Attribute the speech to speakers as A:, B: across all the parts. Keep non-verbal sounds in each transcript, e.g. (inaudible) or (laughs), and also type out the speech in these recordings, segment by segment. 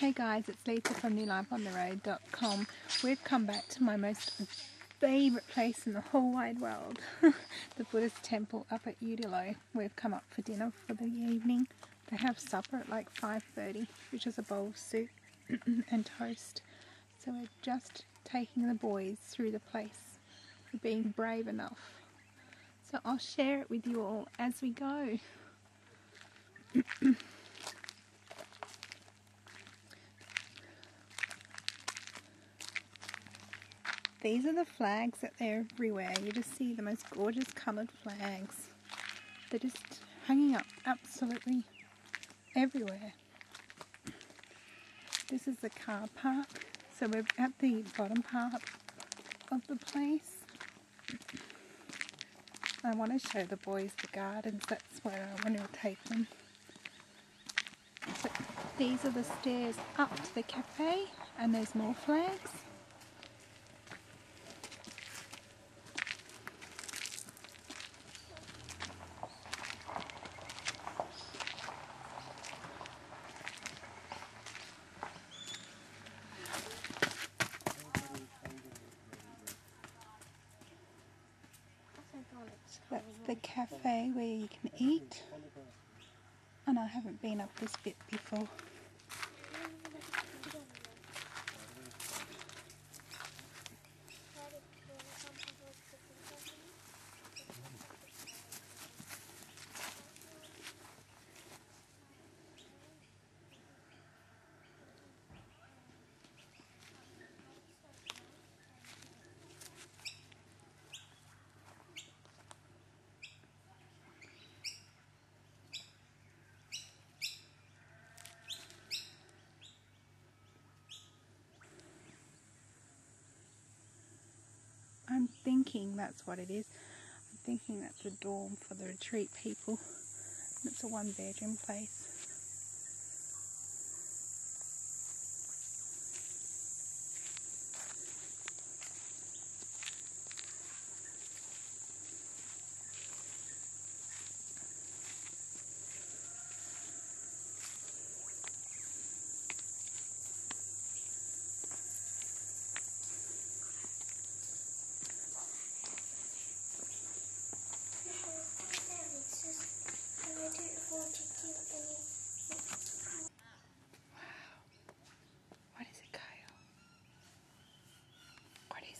A: Hey guys, it's Lisa from newlifeontheroad.com. We've come back to my most favourite place in the whole wide world, (laughs) the Buddhist temple up at Eudlo. We've come up for dinner for the evening. They have supper at like 5.30, which is a bowl of soup (clears throat) and toast. So we're just taking the boys through the place for being brave enough. So I'll share it with you all as we go. (clears throat) These are the flags that they're everywhere. You just see the most gorgeous coloured flags. They're just hanging up absolutely everywhere. This is the car park. So we're at the bottom part of the place. I want to show the boys the gardens. That's where I want to take them. But these are the stairs up to the cafe and there's more flags. So that's the cafe where you can eat. And I haven't been up this bit before. I'm thinking that's what it is. I'm thinking that's a dorm for the retreat people. It's a one bedroom place. What is it, Kyle? What is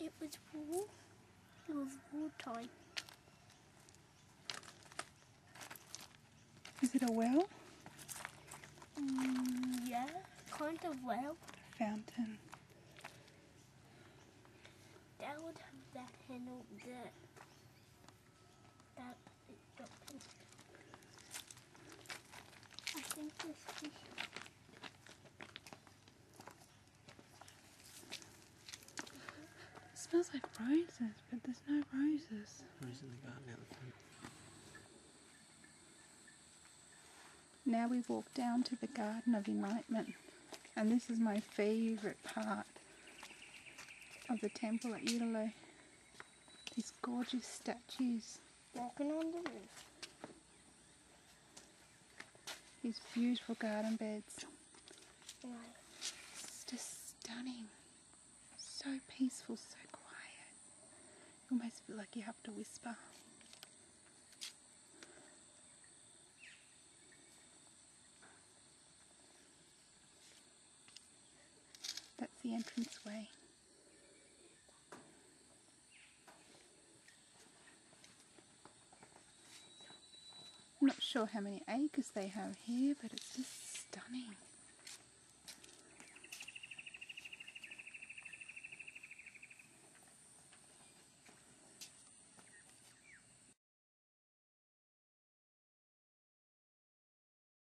A: it?
B: It was wool. It was wool time.
A: Is it a well?
B: Mm, yeah, kind of well.
A: Fountain.
B: That would have that handle that. That is dropping. I think this is.
A: It smells like roses, but there's no roses.
C: Who's in the garden out the front?
A: Now we walk down to the Garden of Enlightenment, and this is my favourite part of the temple at Eudlo. These gorgeous statues,
B: Walking on the roof.
A: these beautiful garden beds.
B: Right.
A: It's just stunning. So peaceful, so quiet. You almost feel like you have to whisper. That's the entranceway. I'm not sure how many acres they have here, but it's just stunning.